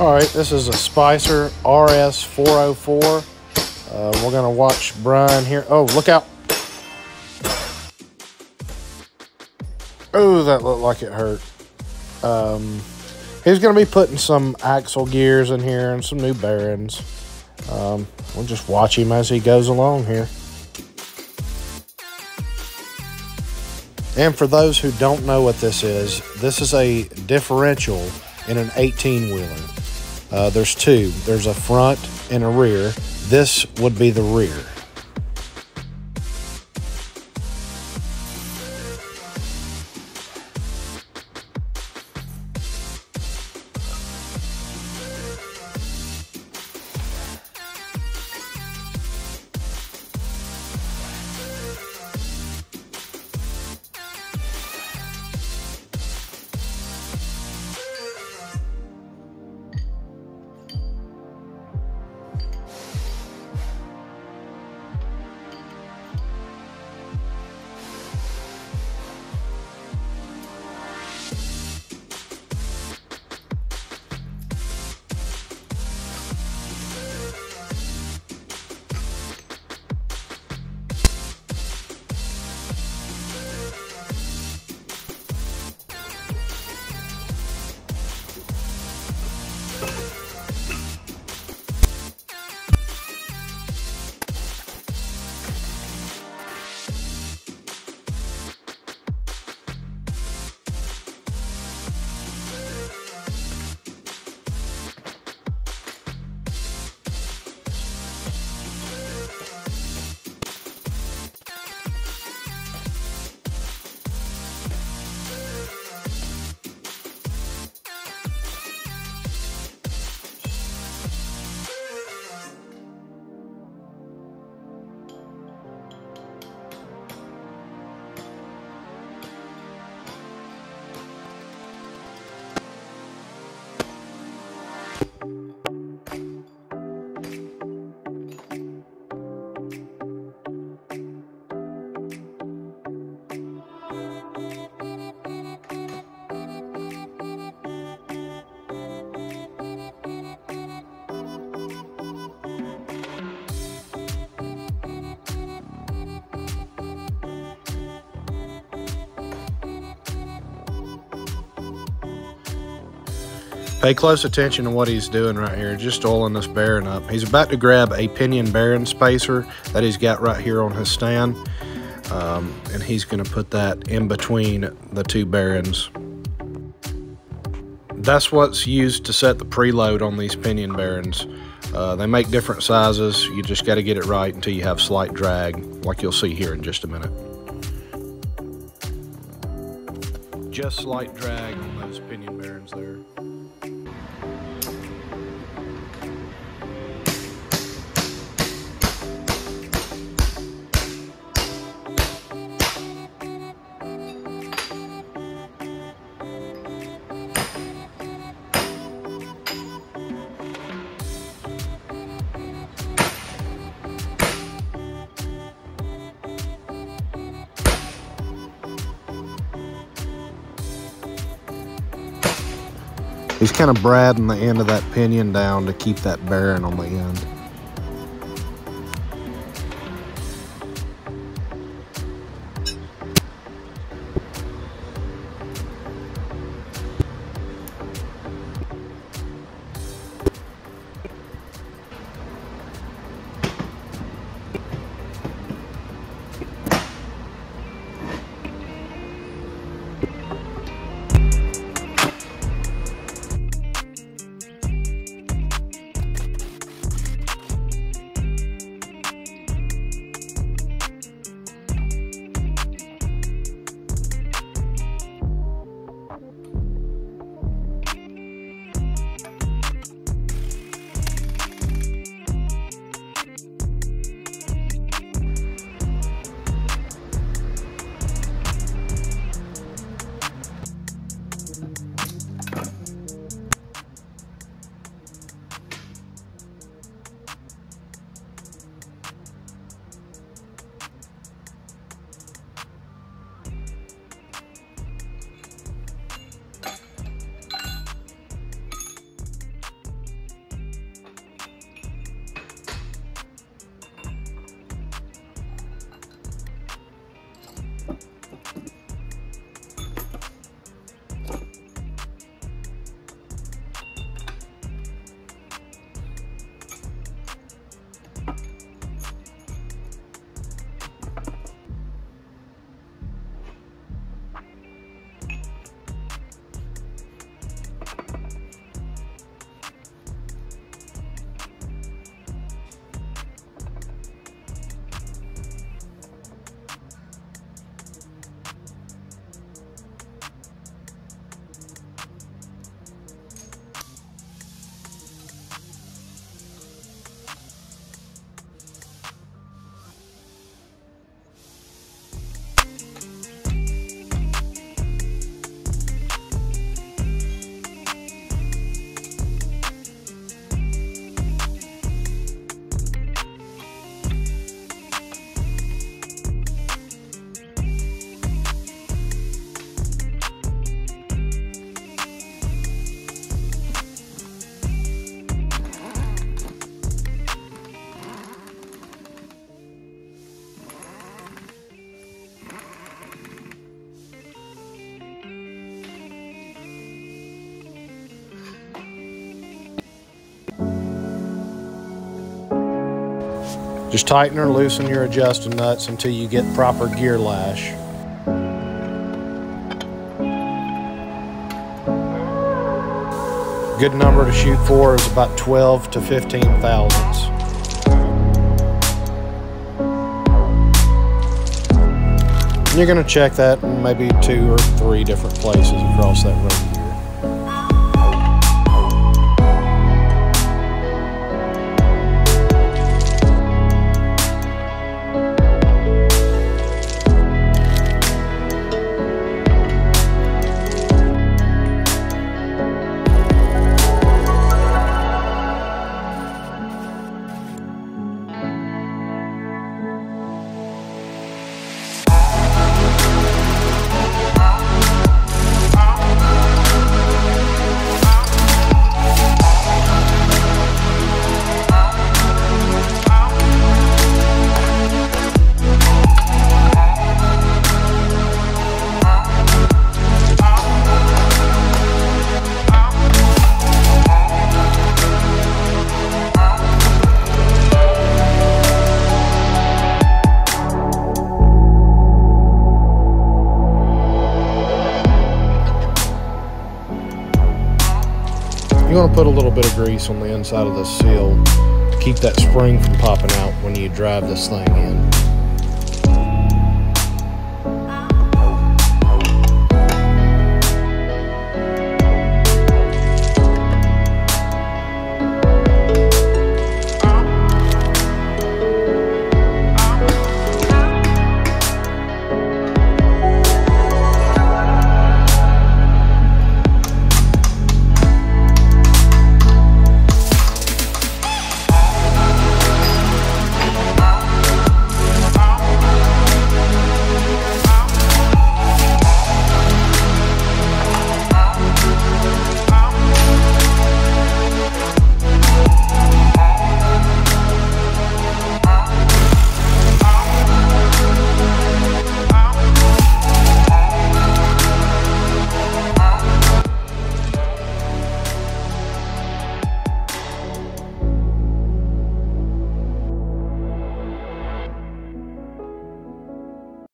All right, this is a Spicer RS404. Uh, we're gonna watch Bryan here. Oh, look out. Oh, that looked like it hurt. Um, he's gonna be putting some axle gears in here and some new bearings. Um, we'll just watch him as he goes along here. And for those who don't know what this is, this is a differential in an 18 wheeler. Uh, there's two. There's a front and a rear. This would be the rear. Pay close attention to what he's doing right here, just oiling this bearing up. He's about to grab a pinion bearing spacer that he's got right here on his stand, um, and he's gonna put that in between the two bearings. That's what's used to set the preload on these pinion bearings. Uh, they make different sizes. You just got to get it right until you have slight drag, like you'll see here in just a minute. Just slight drag on those pinion bearings there. He's kind of bradding the end of that pinion down to keep that bearing on the end. Just tighten or loosen your adjusting nuts until you get proper gear lash. Good number to shoot for is about 12 to 15 thousandths. you're going to check that in maybe two or three different places across that road. You want to put a little bit of grease on the inside of the seal to keep that spring from popping out when you drive this thing in.